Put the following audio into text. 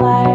life.